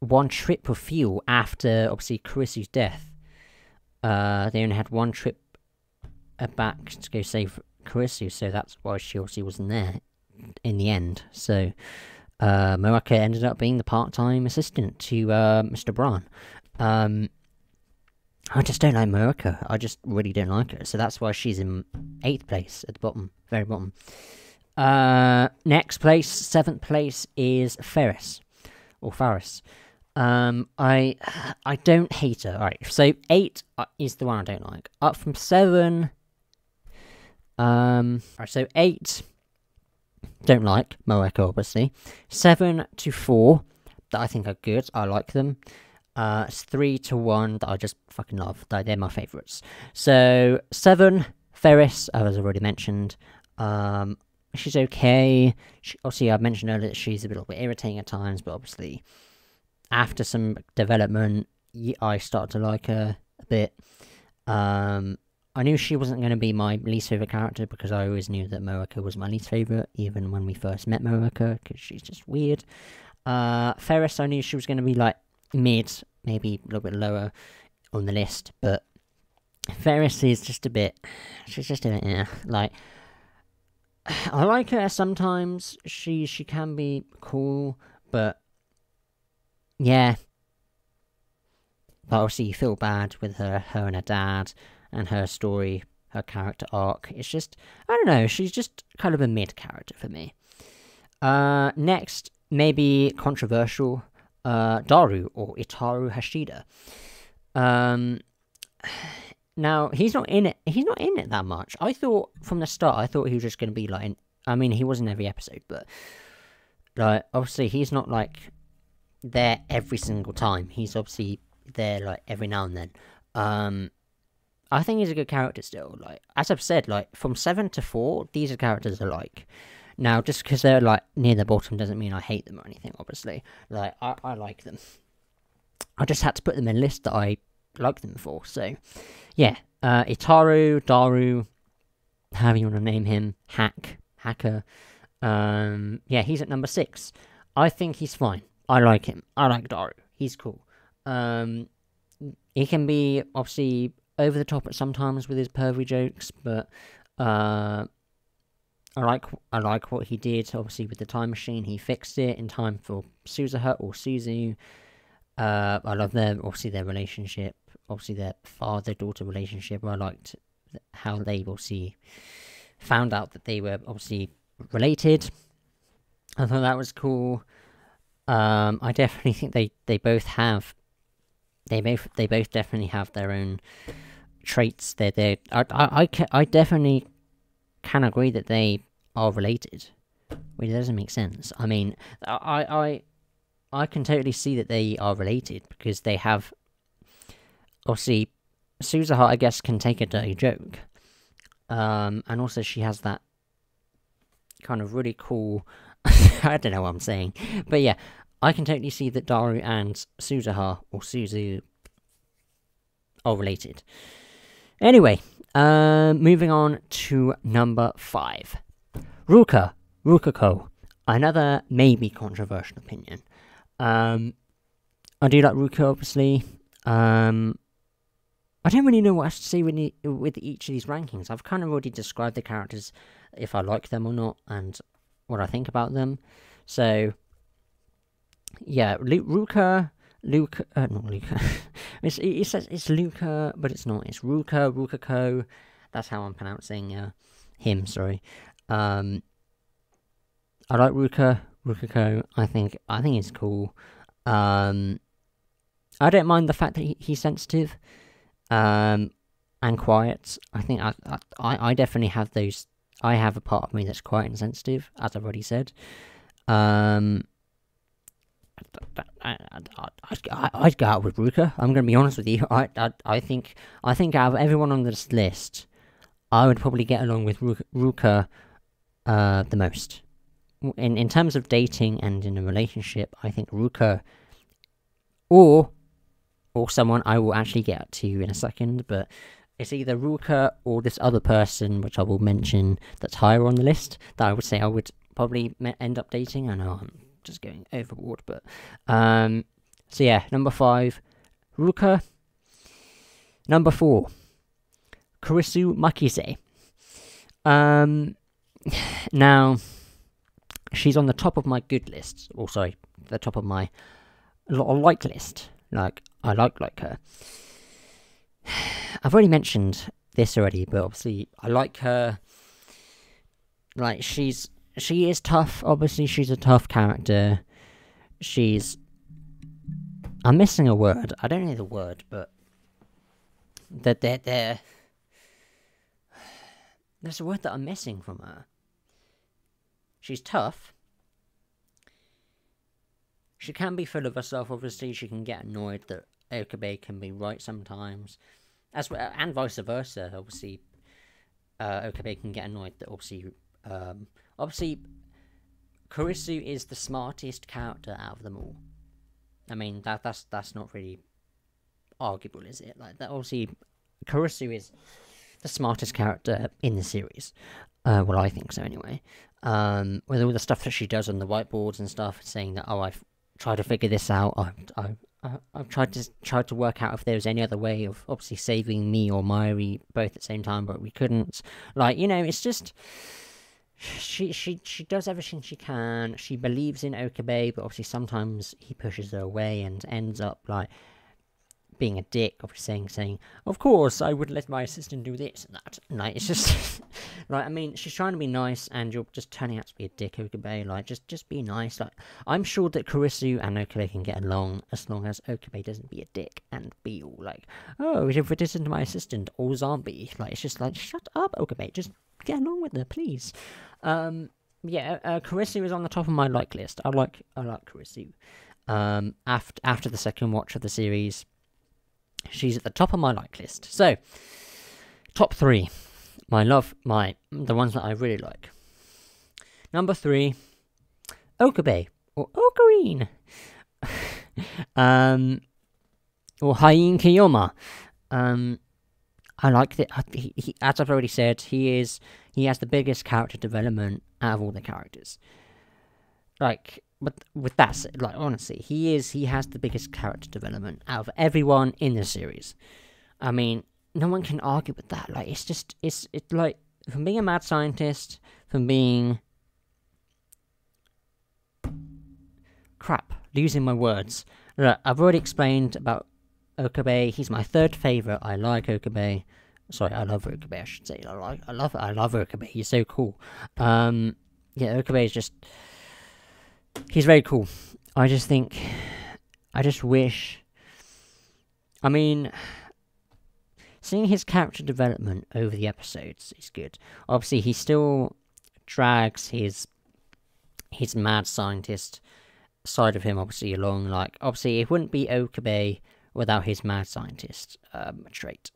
one trip of fuel after obviously Karisu's death. Uh, they only had one trip uh, back to go save Karisu, so that's why she obviously wasn't there in the end. So uh, Moeka ended up being the part-time assistant to uh, Mr. Braun. Um, I just don't like Moeka. I just really don't like her. So that's why she's in eighth place at the bottom, very bottom. Uh, next place, seventh place is Ferris or Faris. Um, I I don't hate her. All right, so eight uh, is the one I don't like. Up from seven. Um, all right, so eight. Don't like Moeka, obviously. Seven to four that I think are good. I like them. Uh, it's three to one that I just fucking love. They're, my favourites. So seven, Ferris, as I already mentioned. Um, she's okay. She, obviously, I mentioned earlier that she's a little bit irritating at times, but obviously, after some development, I started to like her a bit. Um, I knew she wasn't going to be my least favorite character because I always knew that Moeka was my least favorite, even when we first met Moeka, because she's just weird. Uh, Ferris, I knew she was going to be like mid, maybe a little bit lower on the list, but Ferris is just a bit. She's just a bit, yeah. Like, [sighs] I like her sometimes. She she can be cool, but yeah. But obviously, you feel bad with her, her and her dad, and her story, her character arc. It's just, I don't know, she's just kind of a mid character for me. Uh, next, maybe controversial, uh, Daru or Itaru Hashida. Um, now he's not in it. He's not in it that much. I thought from the start, I thought he was just going to be like. I mean, he was in every episode, but like obviously he's not like there every single time. He's obviously there like every now and then. Um, I think he's a good character still. Like as I've said, like from seven to four, these are characters alike. Now, just because they're like near the bottom doesn't mean I hate them or anything. Obviously, like I, I like them. I just had to put them in a list that I like them for. So, yeah, uh, Itaru, Daru, however you want to name him, Hack, Hacker. Um, yeah, he's at number six. I think he's fine. I like him. I like Daru. He's cool. Um, he can be obviously over the top at sometimes with his pervy jokes, but uh, I like I like what he did. Obviously, with the time machine, he fixed it in time for Suzuha or Suzu. Uh, I love their obviously their relationship, obviously their father daughter relationship. I liked how they obviously found out that they were obviously related. I thought that was cool. Um, I definitely think they, they both have they both they both definitely have their own traits. They're they I I I, I definitely can agree that they are related. Which doesn't make sense. I mean, I I I can totally see that they are related because they have obviously Suzuha I guess can take a dirty joke. Um and also she has that kind of really cool [laughs] I don't know what I'm saying. But yeah, I can totally see that Daru and Suzuha or Suzu are related. Anyway, uh, moving on to number five. Ruka, Rukako. Another maybe controversial opinion. Um, I do like Ruka, obviously. Um, I don't really know what else to say with, with each of these rankings. I've kind of already described the characters, if I like them or not, and what I think about them. So, yeah, Lu- Ruka, Luca, uh, not Luca. [laughs] it's, it, it says it's Luca, but it's not. It's Ruka, Rukako. That's how I'm pronouncing uh, him. Sorry. Um, I like Ruka, Rukako. I think I think he's cool. Um, I don't mind the fact that he, he's sensitive, um, and quiet. I think I, I I definitely have those. I have a part of me that's quite insensitive, as I've already said. Um, I, I, I'd go out with Ruka. I'm going to be honest with you. I, I, I think, I think out of everyone on this list, I would probably get along with Ruka, Ruka uh, the most. In in terms of dating and in a relationship, I think Ruka, or or someone I will actually get to in a second, but it's either Ruka or this other person, which I will mention that's higher on the list, that I would say I would probably end up dating. I know I'm just going overboard, but um, so yeah, number five, Ruka. Number four, Kurisu Makise. Um, [sighs] now she's on the top of my good list, or sorry, the top of my like list. Like I like like her. I've already mentioned this already, but obviously I like her. Like she's she is tough. Obviously, she's a tough character. She's. I'm missing a word. I don't know the word, but that they're, they're there's a word that I'm missing from her. She's tough. She can be full of herself. Obviously, she can get annoyed that Okabe can be right sometimes, as well, and vice versa. Obviously, uh, Okabe can get annoyed that obviously, um, obviously, Kurisu is the smartest character out of them all. I mean that that's that's not really arguable, is it? Like that obviously, Kurisu is the smartest character in the series. Uh, well, I think so anyway. Um, with all the stuff that she does on the whiteboards and stuff, saying that oh, I've tried to figure this out. I, I, I've tried to tried to work out if there was any other way of obviously saving me or Mayuri both at the same time, but we couldn't. Like you know, it's just she she she does everything she can. She believes in Okabe, but obviously sometimes he pushes her away and ends up like being a dick, obviously saying saying, "Of course, I would let my assistant do this and that." Like it's just [laughs] like I mean, she's trying to be nice, and you're just turning out to be a dick, Okabe. Like just just be nice. Like I'm sure that Kurisu and Okabe can get along as long as Okabe doesn't be a dick and be all like, "Oh, if it isn't my assistant or zombie," like it's just like, shut up, Okabe. Just get along with her, please. Um, yeah, uh, Kurisu is on the top of my like list. I like I like Kurisu. Um, after after the second watch of the series, she's at the top of my like list. So, top three, my love, my the ones that I really like. Number three, Okabe or Okarin, [laughs] um, or Hououin Kyouma. Um, I like that. He, he, as I've already said, he is he has the biggest character development out of all the characters. Like, but with that, like honestly, he is he has the biggest character development out of everyone in the series. I mean, no one can argue with that. Like, it's just it's it's like from being a mad scientist, from being crap, losing my words. Look, I've already explained about Okabe. He's my third favorite. I like Okabe. Sorry, I love Okabe. I should say I like I love I love Okabe. He's so cool. Um, yeah, Okabe is just he's very cool. I just think I just wish. I mean, seeing his character development over the episodes is good. Obviously, he still drags his his mad scientist side of him obviously along. Like obviously, it wouldn't be Okabe without his mad scientist um, trait.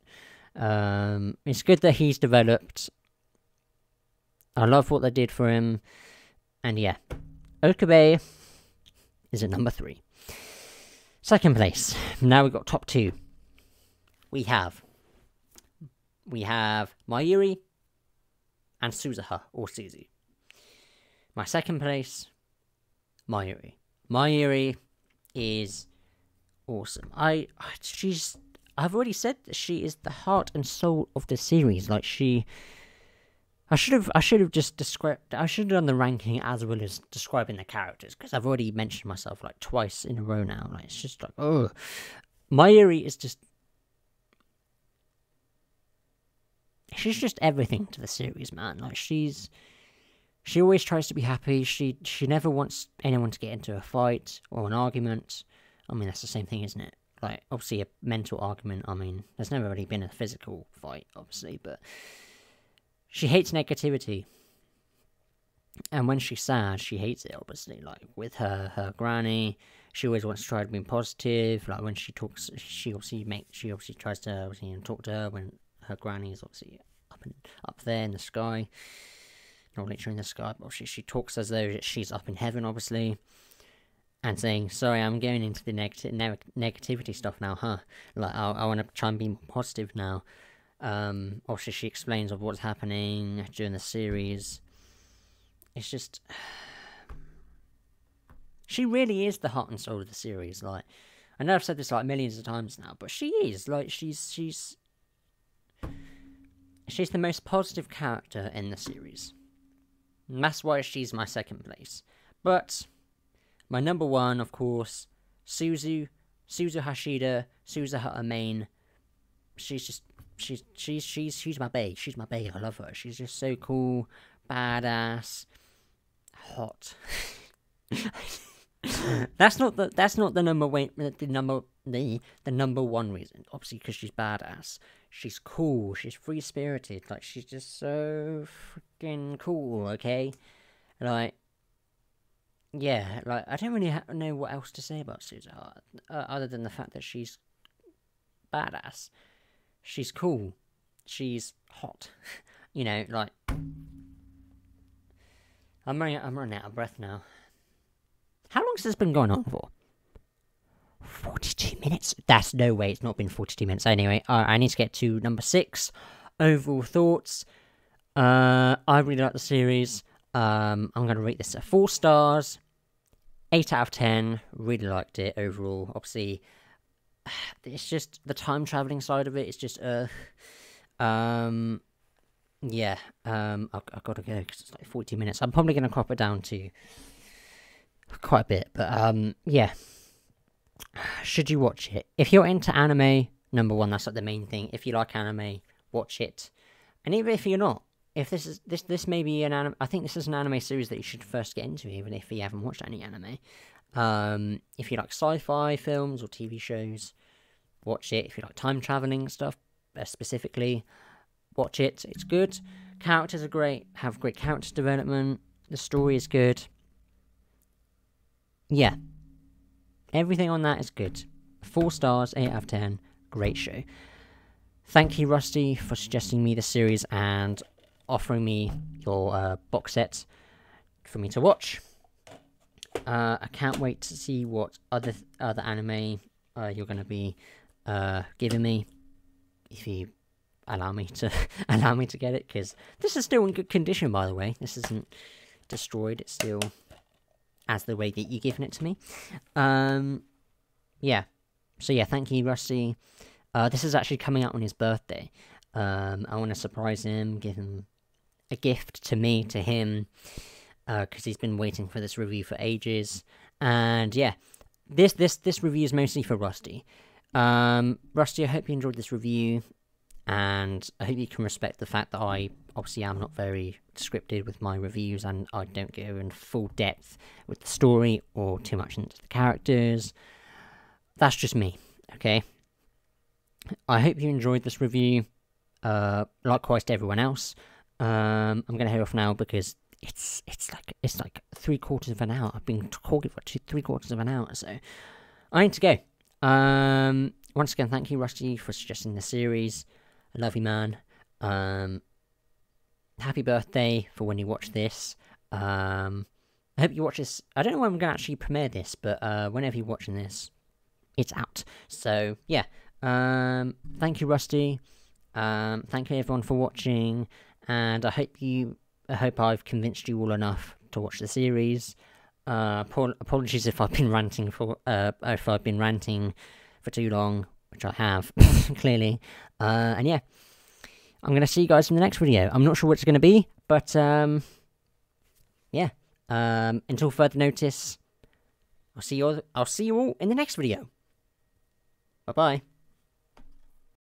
Um, it's good that he's developed. I love what they did for him, and yeah, Okabe is at number three. Second place. Now we've got top two. We have we have Mayuri and Suzuha or Suzu. My second place, Mayuri. Mayuri is awesome. I she's I've already said that she is the heart and soul of the series. Like she I should have I should have just described I should have done the ranking as well as describing the characters because I've already mentioned myself like twice in a row now. Like it's just like oh Mayuri is just she's just everything to the series, man. Like she's she always tries to be happy. She she never wants anyone to get into a fight or an argument. I mean that's the same thing, isn't it? Like obviously a mental argument. I mean there's never really been a physical fight, obviously, but she hates negativity. And when she's sad, she hates it. Obviously, like with her her granny, she always wants to try to be positive. Like when she talks, she obviously make she obviously tries to obviously talk to her when her granny is obviously up and up there in the sky, not literally in the sky, but she she talks as though she's up in heaven, obviously, and saying, "Sorry, I'm going into the neg- negativity stuff now, huh? Like I, I want to try and be positive now." Um, obviously, she explains of what's happening during the series. It's just. [sighs] She really is the heart and soul of the series. Like, I know I've said this like millions of times now, but she is. Like, she's she's She's the most positive character in the series. And that's why she's my second place. But my number one, of course, Suzu, Suzu Hashida, Suzu main. She's just she's she's she's she's my babe. She's my babe. I love her. She's just so cool, badass, hot. [laughs] that's not the that's not the number one the number the the number one reason. Obviously, because she's badass she's cool, she's free spirited, like she's just so freaking cool, okay? Like, yeah, like I don't really know what else to say about Susan Hart uh, other than the fact that she's badass, she's cool, she's hot, [laughs] you know, like. I'm running, I'm running out of breath now. How long has this been going on for? 42 minutes? That's no way, it's not been 42 minutes. Anyway, uh, I need to get to number six. Overall thoughts. Uh, I really like the series. Um, I'm going to rate this at four stars. 8 out of 10. Really liked it overall. Obviously, it's just the time traveling side of it. It's just, uh, um, yeah, um, I, have got to go because it's like 40 minutes. I'm probably going to crop it down to quite a bit, but um, yeah, should you watch it? If you're into anime, number one, that's like the main thing. If you like anime, watch it. And even if you're not, if this is this this may be an anime, I think this is an anime series that you should first get into, even if you haven't watched any anime. Um, if you like sci-fi films or TV shows, watch it. If you like time traveling stuff uh, specifically, watch it. It's good. Characters are great. Have great character development. The story is good. Yeah, Everything on that is good. Four stars, 8 out of 10. Great show. Thank you, Rusty, for suggesting me the series and offering me your uh, box set for me to watch. Uh, I can't wait to see what other other anime uh, you're going to be uh, giving me if you allow me to [laughs] allow me to get it because this is still in good condition by the way this isn't destroyed it's still as the way that you're giving it to me. Um, yeah. So yeah, thank you, Rusty. Uh, this is actually coming out on his birthday. Um, I want to surprise him, give him a gift to me, to him, because uh, he's been waiting for this review for ages. And yeah, this this this review is mostly for Rusty. Um, Rusty, I hope you enjoyed this review. and I hope you can respect the fact that I obviously am not very scripted with my reviews and I don't go in full depth with the story or too much into the characters. That's just me, okay? I hope you enjoyed this review. Uh, likewise to everyone else. Um, I'm gonna head off now because it's it's like it's like three quarters of an hour. I've been talking for two three quarters of an hour, so I need to go. Um, once again, thank you, Rusty, for suggesting the series. I love you, man. Um, happy birthday for when you watch this. Um, I hope you watch this. I don't know when I'm going to actually premiere this, but uh, whenever you're watching this, it's out. So, yeah. Um, thank you, Rusty. Um, thank you, everyone, for watching. And I hope you. I hope I've convinced you all enough to watch the series. Uh, apologies if I've been ranting for. Uh, if I've been ranting for too long, which I have [laughs] clearly. Uh, and yeah, I'm gonna see you guys in the next video. I'm not sure what it's gonna be, but um, yeah. Um, until further notice, I'll see you. All, I'll see you all in the next video. Bye bye.